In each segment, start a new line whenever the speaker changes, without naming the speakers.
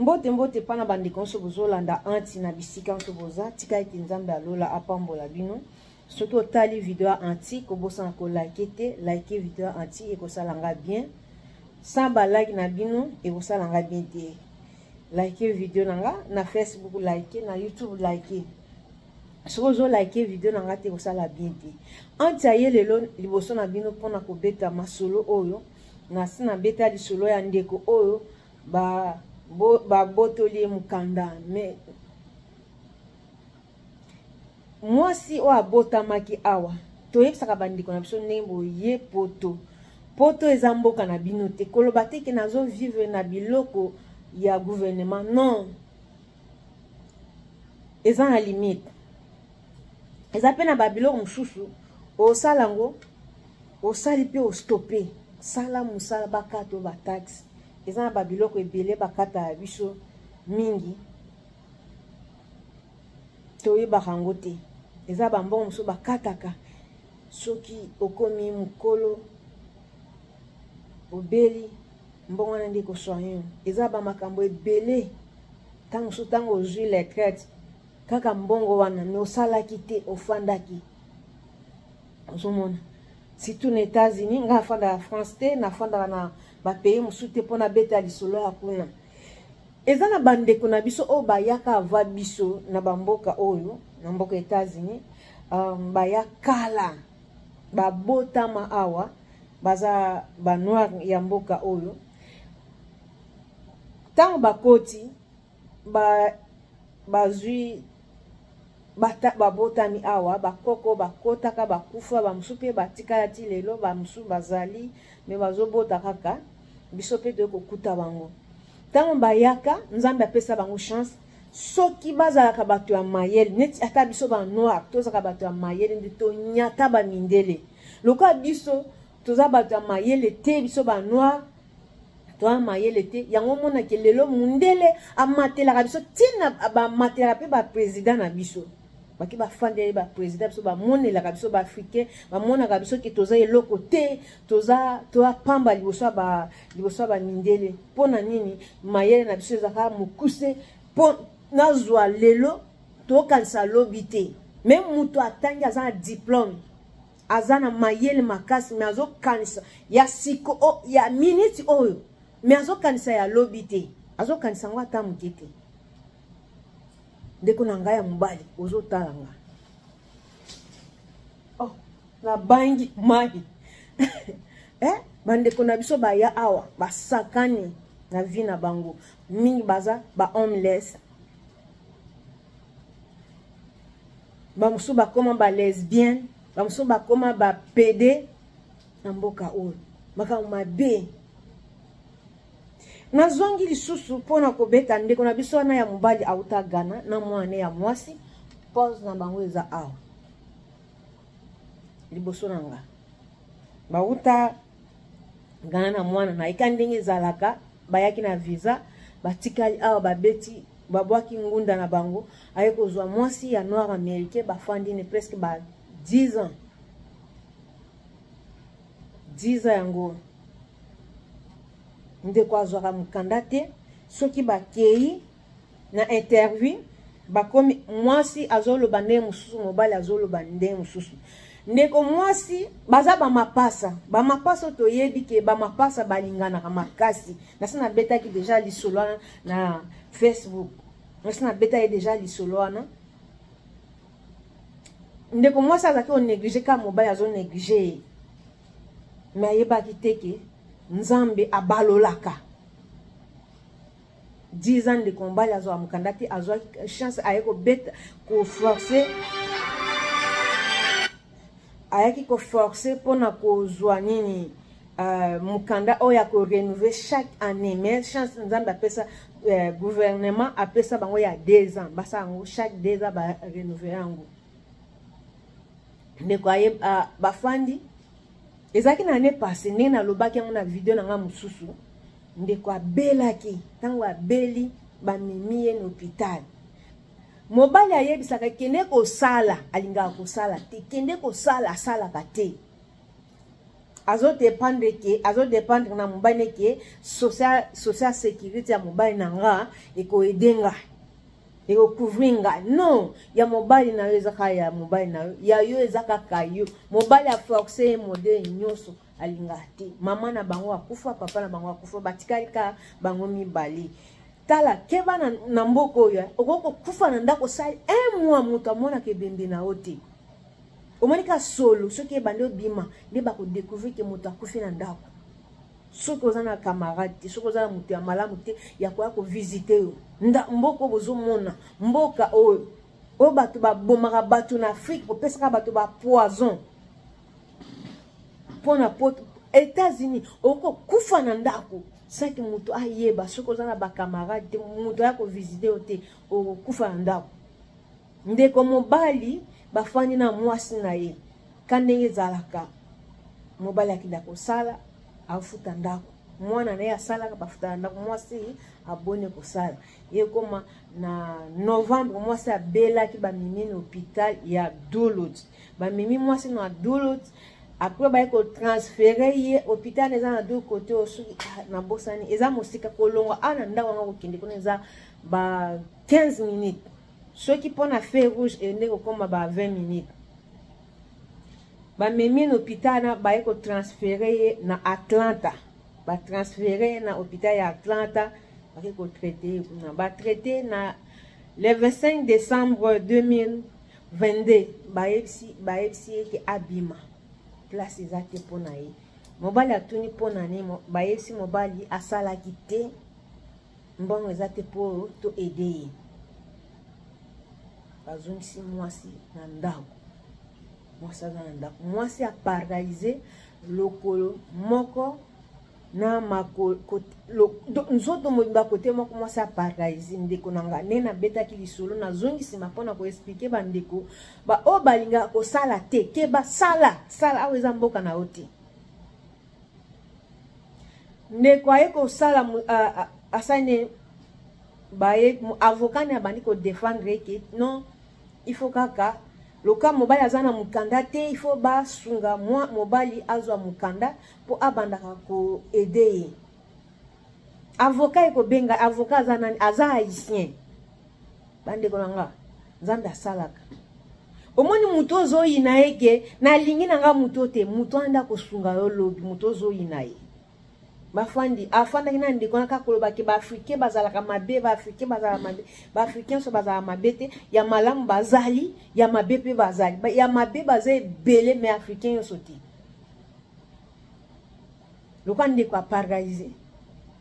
mbote mbote epai na bandeko nyonso bozolanda anti na bisika nyonso boza tika ete nzambe ya lola apambola bino soki otali video ya anti kobosana kolike te like video ya anti ekosala nga bien sa balike na bino ekosala nga bien te like video na nga na facebook like na youtube like soki ozolike video na ngai te kosala bien te anti aye lelo liboso na bino mpona kobeta masolo oyo nasi na beta lisolo ya ndeko oyo babotoli ye mokanda mais mwasi oyo abotamaki awa toyebisaka bandeko na biso ndenge boye poto poto eza mboka na bino te koloba te ke nazovivre na biloko ya gouvernement non eza na limite eza mpe na babiloko mosusu osala yango osali mpe ostope sala mosala bakata oyo bataxe eza na babiloko ebele bakata ya biso mingi toyebaka yango te eza bambongo mosusu bakataka soki okomi mokolo obeli mbongo wana nde ekosoigne eza bamakambo ebele ntango mosusu ntango ozwi letraite kaka mbongo wana me osalaki te ofandaki ozomona surtout na états-unis ngai afandaka france te nafandaka na bapaye mosusu te mpo nabeta lisolo ya kuna eza na bandeko na biso oyo bayaka ava biso na bamboka oyo na mboka états-unis um, baya kala babotama awa baza banoire ya mboka oyo ntango bakoti bazwi babotami awa bakoko bakotaka bakufa bamosusu mpe batikala ti lelo bamosusu bazali me bazobota kaka biso mpe toye kokuta bango ntango bayaka nzambe apesa bango chance soki bazalaka bato ya mayele neti ata biso banoir tozalaka bato ya mayele nde tonyata bamindele lokola biso toza bato ya mayele te biso ba noir toza mayele te yango omonake lelo mundele amatelaka biso ntina bamatelaka mpe baprésident na biso bake bafandi ye baprésident biso bamonelaka biso baafricain bamonaka biso ke toza eloko te toza toza pamba liboso ya bamindele mpo na nini mayele na biso ezaka mokuse mpo nazwa lelo tokanisa lobi te me moto atangi aza na diplome aza na mayele makasi me azokanisa ya siko o, oh, ya miniti oyo oh, me azokanisa ya lobi te azokanisa yango ata moke te ndeko na ngai ya mobali ozotala nga oh, nabangi mai eh? bandeko na biso baya awa basakani na vie na bango mingi baza ba homeless bamosusu bakoma ba lesbienne bamosusu bakoma ba pede na mboka oyo makambo mabe nazongi lisusu mpo na kobeta ndeko na biso wana ya mobali auta ghana na mwana ya mwasi pose na bango eza awa liboso na nga bauta ngana na mwana na eka ndenge ezalaka bayaki na visa batikali awa babeti babwaki ngunda na bango aye kozwa mwasi ya noir américain bafandi ne presque ba 10 ans 10 ans yango ndeko azwaka mokanda te soki bakei na interview bakomi mwasi azoloba ndenge mosusu mobali azoloba ndenge mosusu ndeko mwasi baza bamapasa bamapasa oyo toyebi ke bamapasa balinganaka makasi nasi nabetaki deja lisolo wana na facebook nasi nabetaki deja lisolo wana ndeko mwasi azalaki onéglige ka mobali azonéglige ye me ayebaki te ke nzambe abalolaka 10 ans ndeko mobali azwa mokanda te azwa chance aye kobeta koforce ayaki koforce mpona kozwa nini uh, mokanda oyo ya korenouvele chaque année mais chance nzambe apesa uh, gouvernement apesa bango ya 2 ans basa yango chaque 2 ans barenouvele yango ndeko aye uh, bafandi ezalaki na année passe ndenge nalobaki yango na video na ngai mosusu ndeko abelaki ntango abeli bamemi ye na hopitale mobali ayebisaka kende kosala alingaka kosala te kende kosala asalaka te azodependre ke azodependre na mobali ke social, social sécurité ya mobali na nga ekoede nga ekocouvri nga non ya mobali na yo ezaka ya mobali na yo ya yo eza kaka yo mobali aforce ye modele nyonso alingaka te mama na bango akufa papa na bango akufa batikali ka bango mibale tala keba na, na mboka oyo eh. okoki kokufa na ndako osali un mois moto amonaka ebembe na yo te omoni ka solo soki ebandi obima nde bakodecouvrir ke moto akufi na ndako soki oza na camarade te soki oza na moto ya malamu te ya koya kovisite yo mboka oyo bozomona mboka oyo oyo bato babomaka bato na afrike kopesaka bato bapoison mpo na poto etats-unis okokufa na ndako saki moto ayeba soki oza na bacamarade te moto aya kovisite yo te okokufa na ndako ndeko mobali bafandi na mwasi na ye ka ndenge ezalaka mobali akenda kosala afuta ndako mwana na ye asalaka bafutaka ndako mwasi aboni kosala ekoma na novembre mwasi abelaki bamimi na hôpital ya duluth bamemi mwasi na dulot apres baye kotransfere ye hôpital eza na deux côté oyo soki ah, nabosani eza mosika kolongwa awa na ndako yango kokende kuna eza ba 15 minutes soki mpo na feu rouge ende kokoma ba 20 minutes bamemi ye na hôpital na baye kotransfere ye na atlanta batransfere ye na hôpital ya atlanta bake kotraite ye kuna batraite na le 25 décembre 2000 22 bayebisi bayebisi ye ete abima place eza te mpo na ye mobali atuni mpo na nini bayebisi mobali asalaki te mbongo eza te mpo to ede ye bazongisi mwasi na ndako mwasi aza na ndako mwasi aparalise lokolo moko na nzoto mobimba kote moko mwasi apartaisi ndeko na nga nde nabetaki lisolo nazongi nsima mpo na koexplike bandeko baoyo balingaka kosala te ke basala sala awa eza mboka na yo te ndeko aye kosala asane baye avocat ne abandi kodefendre eke non il faut kaka loka mobali aza na mokanda te il faut basunga mwa mobali azwa mokanda mpo abandaka ko aide ye avocat ekobenga avocat aza nani aza haïtien bandeko na nga nzambe asalaka omoni moto ozoyina ye ke nalingi na nga moto te moto wana nde akosunga yo lobi moto ozoyina ye bafandi afandaki na ndeko naka koloba ke baafricain bazalaka mabe baafricain bazalaka mabe baafricain so bazalaka mabe te ya malamu bazali ya mabe mpe bazali ya mabe baza ebele me africain nyonso te lokola ndeko ya paradise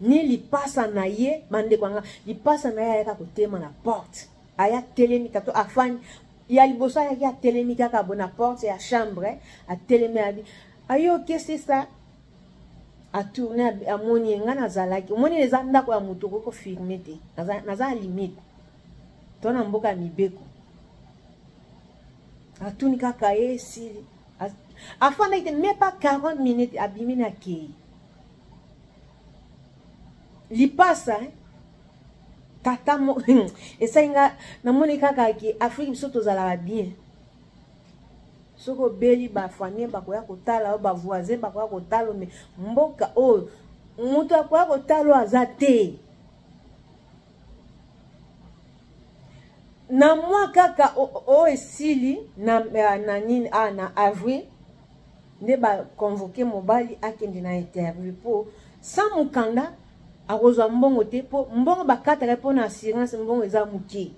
ni lipasa na ye bandeko yanga lipasa na ye ayaka kotema na porte aya telemi tato afani ya liboso ayaki atelemi kaka bo na porte ya chambre atelemi abi ayoki sisa atourne amoni ye ngai nazalaki omoni eza ndako ya moto okoki kofirme te naza limite to na mboka ya mibeko atuni kaka ye esili afandaki te me pa 40 minutes abimi na kei lipasa hein? tata esali nga namoni kaka ke afrike biso tozalaka bien soki obeli bafamie bakoya kotala yo bavoisin bakoya kotala me mboka oyo moto akoya kotala oyo aza te na mwa kaka oyo esili na, na, na nini ah, na avril nde baconvoke mobali akende na interview mpo sans mokanda akozwa mbongo te mpo mbongo bakataka mpo na assurance mbongo eza moke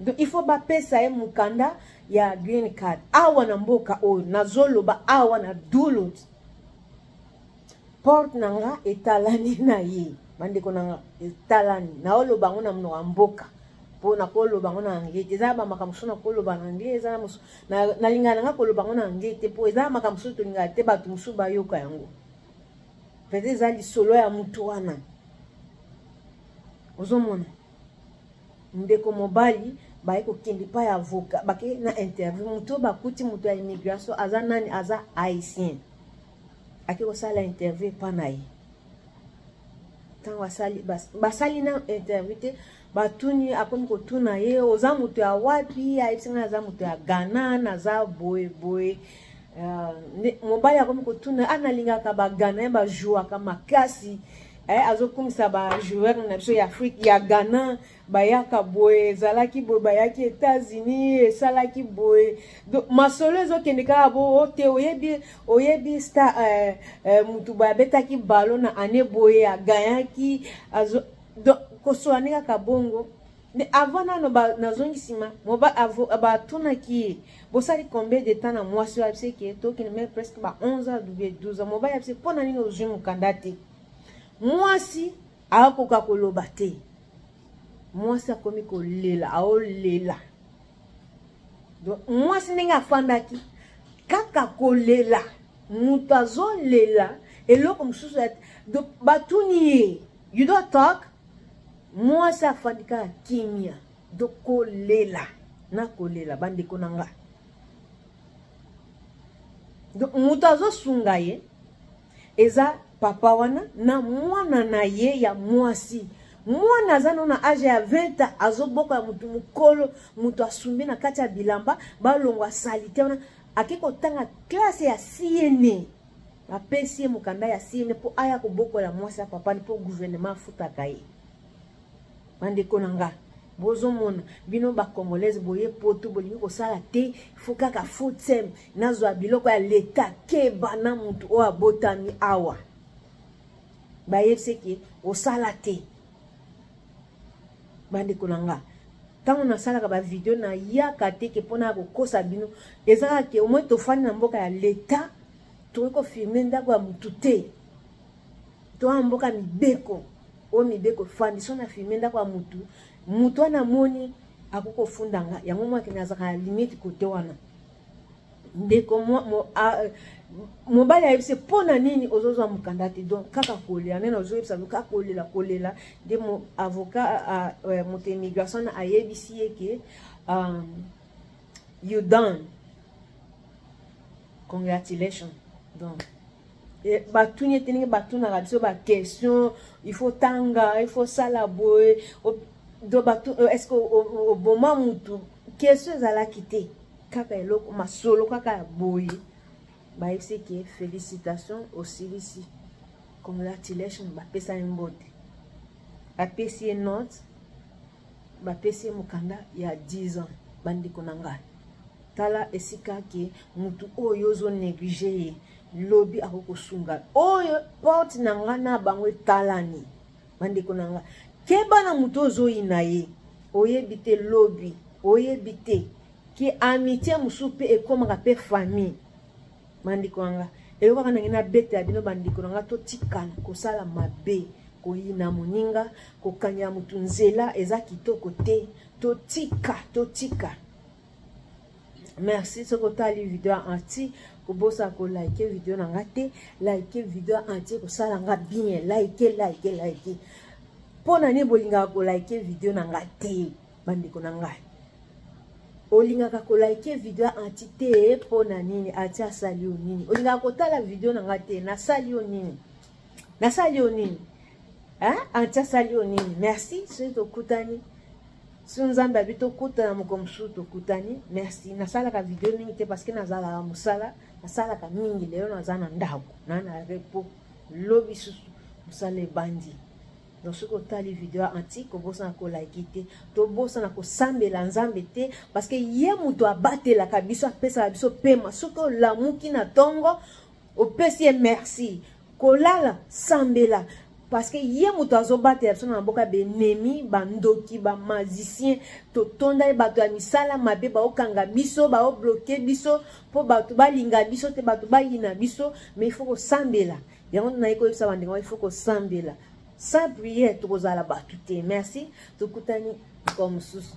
donc il faut bapesa ye mokanda ya green card awa na mboka oyo nazoloba awa na dulot porte na nga etalani na ye bandeko na nga etalani naoloba yango na mnoka mboka mpo nakoloba yango na anglais te eza bamakambo mosusu nakoloba na anglais eza nalingaka na nga koloba yango na anglais te mpo eza makambo mosusu tolingaka te bato mosusu bayoka yango pete eza lisolo ya motu wana ozomona ndeko mobali baye kokende epai ya avoka bake na interview moto oyo bakuti moto ya immigration aza nani aza haïtien ake kosala interview epa na ye ntango basali na interview te batuni akomi kotuna ye oza moto ya wapi ayebisi ngai naza moto ya ghana naza boye boye uh, mobali akomi kotuna a ah, nalingaka baghanai bajouaka makasi eh, azokumisa bajoueur na biso ya afrique ya ghana bayaka boye ezalaki boye bayaki etats-unis esalaki boye masolo ezokende kaka bo oh, te oyebi oyebi star eh, eh, motu babetaki balo na ane boye agayaki kosoane kaka bongo nde avant nano nazongi nsima batunaki ye bosali combien de temps na mwasi oyo abise ke tokende me presque ba 11 ans dube 12 ans mobali abise mpo na nini ozwi mokanda te mwasi akoka koloba te mwasi akomi kolela aolela donc mwasi ndenge afandaki kaka kolela moto azolela eloko mosusu donc batuni ye you don talk mwasi afandi kaka kimia donc kolela na kolela bandeko na nga donc moto azosunga ye eza papa wana na mwana na ye ya mwasi mwana aza no na age ya 20 ans azoboka ya motu mokolo motu asumbi na kati ya bilamba balongwa salite wana ake kotanga klase ya cna bapesi ye mokanda ya cna mpo aya kobokola mwasi ya papa mpo guvernema afutaka ye bandeko na nga bozomona bino bacongolaise boye poto bolingi kosala te fo kaka fotsem nazwa biloko ya leta keba na motu oyo abotami awa bayebiseke osala te bandeko na nga ntango nasalaka bavideo nayaka te ke mpona ya kokosa bino ezalaka ke omoi tofandi na mboka ya leta tokoki kofirme ndako ya motu te toa mboka mibeko oyo mibeko fandiso na filme ndako ya mutu mutu wana amoni akoki kofunda nga yango mwa kende azalaka na limite kote wana ndeko mobali ayebisi mpo na nini ozozwa mokanda te donc kaka kolela nene ozoyebisa loka kolela kolela nde avocat euh, moto immigration ayebisi ye ke euh, you done congratulation donc Eh, batuni ete ndenge batunaka biso baquestion il faut tanga il faut sala boye euh, est ce que oboma mutu question ezalaki te kaka eloko masolo kaka ya boye bayebisi ke félicitation osilisi congratulation bapesa ye mbote bapesi ye note bapesi ye mokanda ya 10 ans bandeko na ngai tala esika ke mutu oyo ozo neglige ye lobi akoki kosunga oyo porte na nga na bango etalani bandeko na nga keba na moto ozoyina ye oyebi te lobi oyebi te ke amitie mosusu mpe ekomaka mpe famille bandeko na nga eyokaka ndenge nabetela bino bandeko na nga totikala kosala mabe koyina moninga kokanyela motu nzela eza kitoko te totika totika merci soki otali video ya anti kobosa kolike video na nga te like video ya anti kosala nga bien like like like mpo na nini bolingaka kolike video na nga te bandeko na ngai olingaka kolike video ya anti te mpo na nini anti asali yo nini olingaka kotala video na nga te nasali yo nini nasali yo nini anti asali yo nini merci soki tokutani so nzambe abi tokutana moko mosusu tokutani merci nasalaka video mingi te parce que nazalaka mosala nasalaka mingi lelo naza na ndako na na repo lobi susu mosala ebandi donc soki otali video ya antique obosana kolaki te tobosana kosambela nzambe te parce que ye moto abatelaka biso apesaka biso pema soki olamuki na ntongo opesi ye merci kolala sambela parce que ye moto azobatela biso na maboko ya benemi bandoki bamazicien totondani bato ya misala mabe baokanga biso baobloke biso mpo bato balinga biso te bato bayina biso mais ifo kosambela yango naye koyebisa bandeko wana ifo kosambela sans prière tokozala bato te merci tokutani mokao mosusu